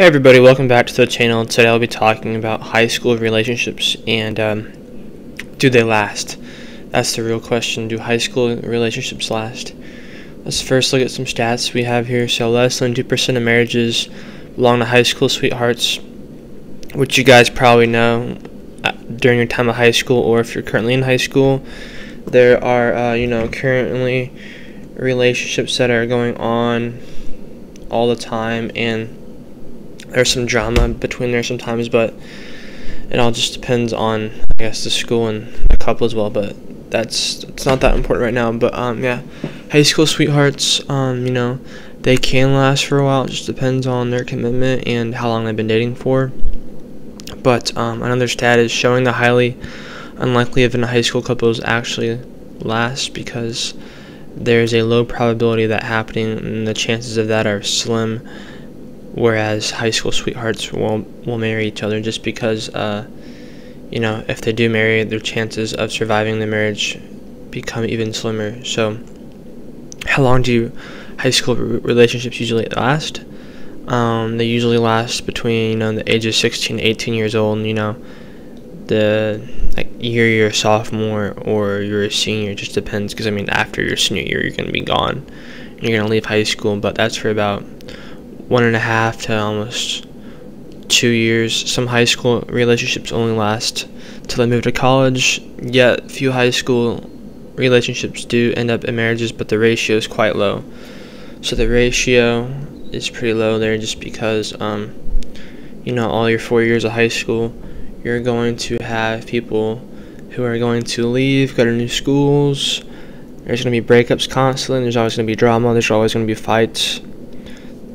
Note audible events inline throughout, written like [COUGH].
Hey everybody, welcome back to the channel. Today I'll be talking about high school relationships and um, do they last? That's the real question. Do high school relationships last? Let's first look at some stats we have here. So less than 2% of marriages belong to high school sweethearts, which you guys probably know uh, during your time of high school or if you're currently in high school. There are, uh, you know, currently relationships that are going on all the time and there's some drama between there sometimes, but it all just depends on I guess the school and the couple as well. But that's it's not that important right now. But um, yeah, high school sweethearts, um, you know, they can last for a while. It just depends on their commitment and how long they've been dating for. But um, another stat is showing the highly unlikely of a high school couples actually last because there's a low probability of that happening, and the chances of that are slim whereas high school sweethearts will will marry each other just because uh, you know if they do marry their chances of surviving the marriage become even slimmer. So how long do high school relationships usually last? Um, they usually last between you know the ages 16 18 years old and you know the like year you're a sophomore or you're a senior just depends because i mean after your senior year you're going to be gone. You're going to leave high school but that's for about one and a half to almost two years. Some high school relationships only last till they move to college, yet few high school relationships do end up in marriages, but the ratio is quite low. So the ratio is pretty low there just because, um, you know, all your four years of high school, you're going to have people who are going to leave, go to new schools. There's going to be breakups constantly. There's always going to be drama. There's always going to be fights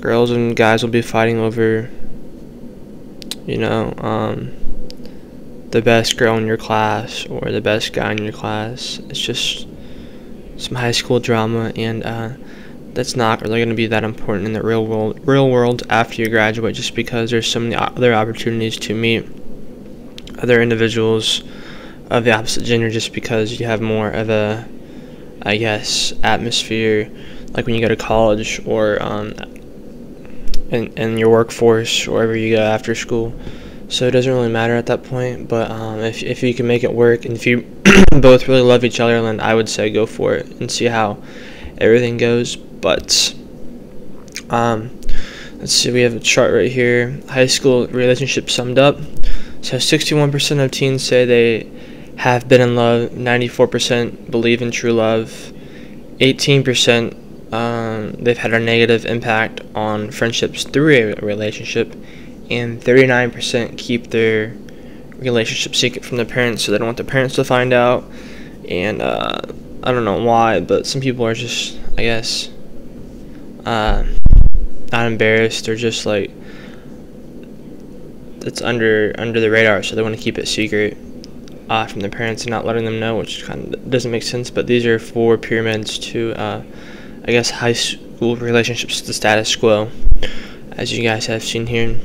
girls and guys will be fighting over, you know, um, the best girl in your class or the best guy in your class. It's just some high school drama, and uh, that's not really going to be that important in the real world. Real world after you graduate, just because there's so many other opportunities to meet other individuals of the opposite gender, just because you have more of a, I guess, atmosphere like when you go to college or um, in, in your workforce wherever you go after school. So it doesn't really matter at that point. But um, if, if you can make it work and if you [COUGHS] both really love each other, then I would say go for it and see how everything goes. But um, let's see, we have a chart right here. High school relationships summed up. So 61% of teens say they have been in love, 94% believe in true love, 18% um, they've had a negative impact on friendships through a relationship, and 39% keep their relationship secret from their parents, so they don't want their parents to find out. And uh, I don't know why, but some people are just, I guess, uh, not embarrassed. They're just like it's under under the radar, so they want to keep it secret uh, from their parents and not letting them know, which kind of doesn't make sense. But these are four pyramids to uh, I guess, high school relationships to the status quo, as you guys have seen here.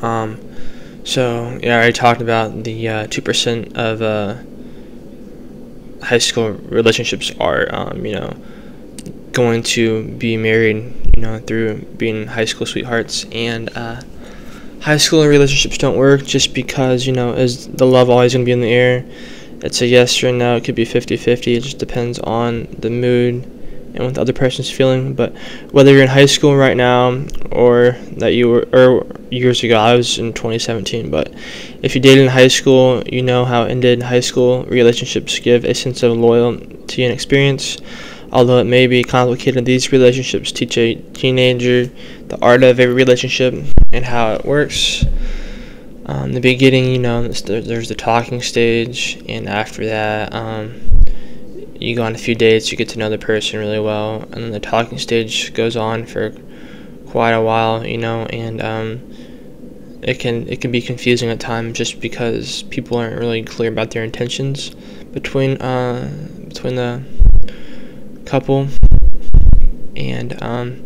Um, so, yeah, I already talked about the uh, 2% of uh, high school relationships are, um, you know, going to be married, you know, through being high school sweethearts. And uh, high school relationships don't work just because, you know, is the love always going to be in the air? It's a yes or no. It could be 50 50. It just depends on the mood and what the other person's feeling. But whether you're in high school right now or that you were or years ago, I was in 2017. But if you dated in high school, you know how ended high school relationships give a sense of loyalty and experience. Although it may be complicated, these relationships teach a teenager the art of a relationship and how it works. Um, the beginning, you know, there's the talking stage, and after that, um, you go on a few dates, you get to know the person really well, and then the talking stage goes on for quite a while, you know, and um, it can it can be confusing at times just because people aren't really clear about their intentions between uh, between the couple, and um,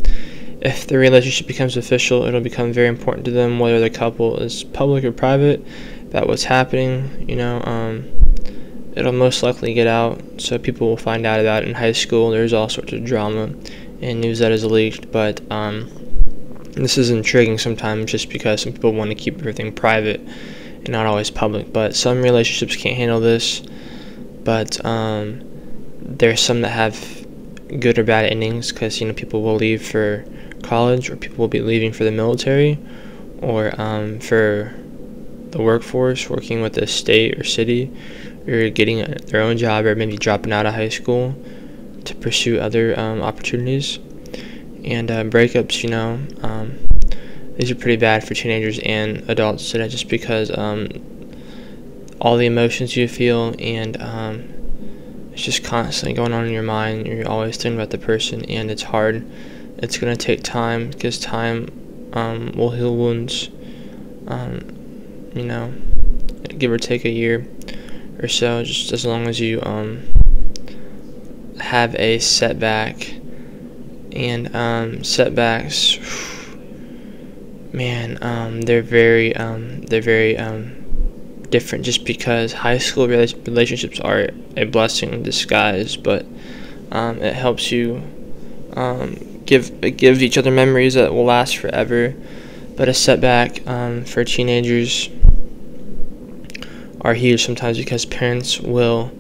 if the relationship becomes official, it'll become very important to them whether the couple is public or private. About what's happening, you know. Um, it'll most likely get out, so people will find out about it in high school. There's all sorts of drama and news that is leaked, but um, this is intriguing sometimes just because some people want to keep everything private and not always public. But some relationships can't handle this. But um, there's some that have good or bad endings because you know people will leave for college or people will be leaving for the military or um, for the workforce, working with the state or city, or getting their own job, or maybe dropping out of high school to pursue other um, opportunities. And uh, breakups, you know, um, these are pretty bad for teenagers and adults today just because um, all the emotions you feel and um, it's just constantly going on in your mind. You're always thinking about the person, and it's hard. It's going to take time because time um, will heal wounds. Um, you know, give or take a year or so, just as long as you um, have a setback. And um, setbacks, man, um, they're very, um, they're very um, different. Just because high school relationships are a blessing in disguise, but um, it helps you give give each other memories that will last forever. But a setback for teenagers are huge sometimes because parents will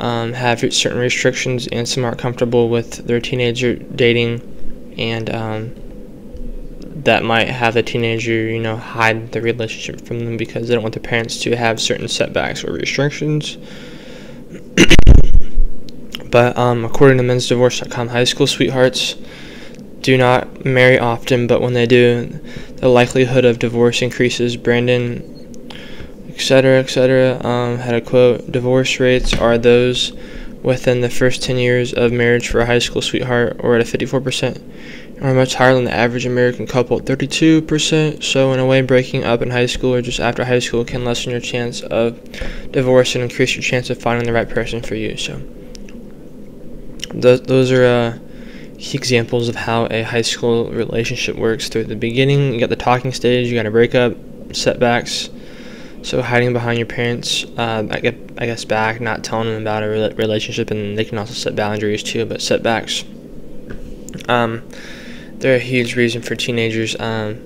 um, have certain restrictions and some aren't comfortable with their teenager dating and um, that might have the teenager you know hide the relationship from them because they don't want their parents to have certain setbacks or restrictions. [COUGHS] But um, according to mensdivorce.com high school sweethearts do not marry often but when they do the likelihood of divorce increases. Brandon etc., etc. Um, had a quote Divorce rates are those within the first 10 years of marriage for a high school sweetheart, or at a 54%, are much higher than the average American couple, 32%. So, in a way, breaking up in high school or just after high school can lessen your chance of divorce and increase your chance of finding the right person for you. So, th- those are uh, key examples of how a high school relationship works. Through the beginning, you got the talking stage, you got a breakup, setbacks so hiding behind your parents, uh, I get I guess back, not telling them about a re- relationship, and they can also set boundaries too. But setbacks, um, they're a huge reason for teenagers. Um,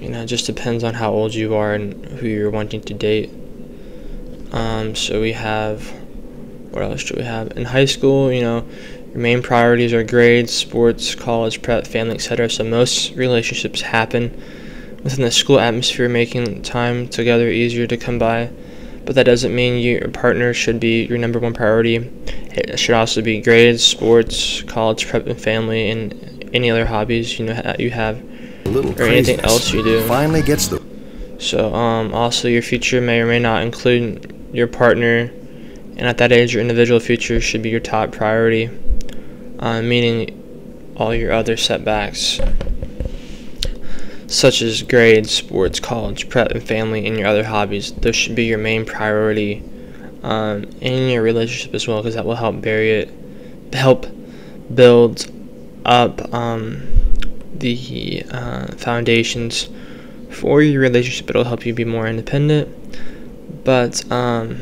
you know, it just depends on how old you are and who you're wanting to date. Um, so we have, what else do we have? In high school, you know, your main priorities are grades, sports, college prep, family, etc. So most relationships happen within the school atmosphere, making time together easier to come by. But that doesn't mean your partner should be your number one priority. It should also be grades, sports, college prep, and family, and any other hobbies you know you have, or anything else you do. Finally gets the. So, um, also your future may or may not include your partner, and at that age, your individual future should be your top priority. Uh, meaning, all your other setbacks such as grades, sports, college, prep, and family, and your other hobbies. Those should be your main priority um, in your relationship as well, because that will help bury it, help build up um, the uh, foundations for your relationship. It'll help you be more independent, but um,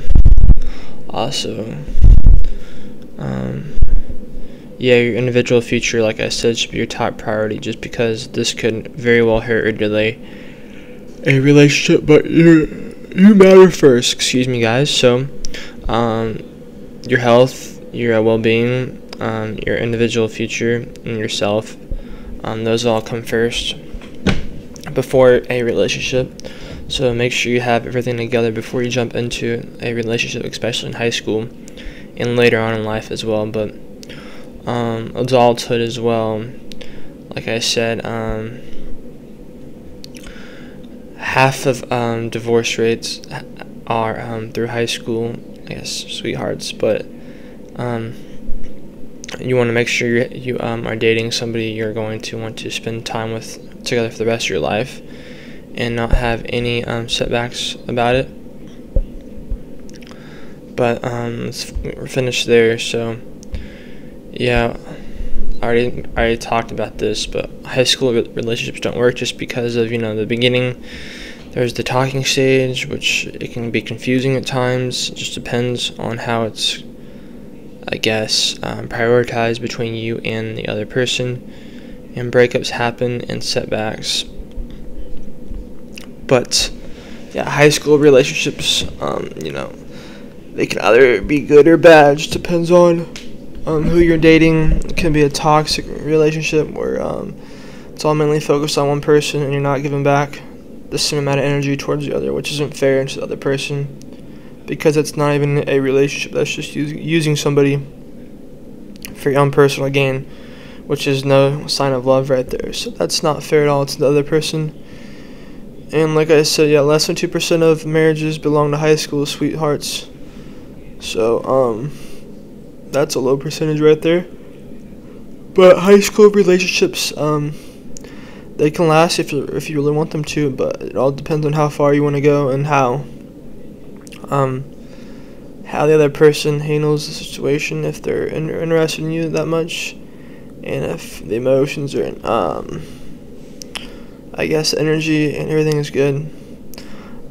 also. Um, yeah, your individual future, like I said, should be your top priority just because this could very well hurt or delay a relationship, but you you matter first, excuse me, guys. So, um, your health, your well being, um, your individual future, and yourself, um, those all come first before a relationship. So, make sure you have everything together before you jump into a relationship, especially in high school and later on in life as well. But um, adulthood as well. Like I said, um, half of um, divorce rates are um, through high school, I guess, sweethearts, but um, you want to make sure you, um, are dating somebody you're going to want to spend time with together for the rest of your life and not have any setbacks about it. But we're finished there, so. Yeah, I already I already talked about this, but high school relationships don't work just because of you know the beginning. There's the talking stage, which it can be confusing at times. It just depends on how it's, I guess, um, prioritized between you and the other person. and breakups happen and setbacks. But yeah, high school relationships, um, you know, they can either be good or bad. Just depends on um, who you're dating. Can be a toxic relationship where um, it's all mainly focused on one person and you're not giving back the same amount of energy towards the other, which isn't fair to the other person because it's not even a relationship. That's just using somebody for your own personal gain, which is no sign of love right there. So that's not fair at all to the other person. And like I said, yeah, less than 2% of marriages belong to high school sweethearts. So, um, that's a low percentage right there. But high school relationships, um, they can last if you if you really want them to, but it all depends on how far you want to go and how um how the other person handles the situation if they're in, interested in you that much and if the emotions are um I guess energy and everything is good.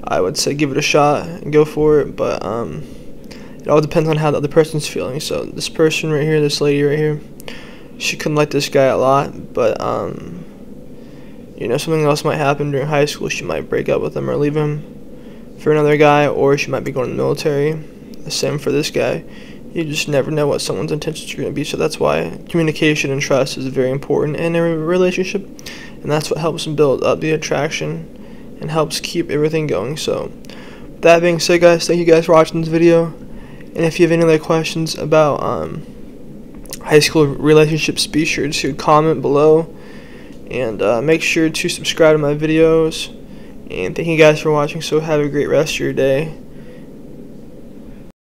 I would say give it a shot and go for it, but um, it all depends on how the other person's feeling. So this person right here, this lady right here, she couldn't like this guy a lot, but um, you know something else might happen during high school. She might break up with him or leave him for another guy, or she might be going to the military. The same for this guy. You just never know what someone's intentions are going to be. So that's why communication and trust is very important in a relationship and that's what helps build up the attraction and helps keep everything going. So, that being said, guys, thank you guys for watching this video. And if you have any other questions about um, high school relationships, be sure to comment below. And uh, make sure to subscribe to my videos. And thank you guys for watching. So, have a great rest of your day.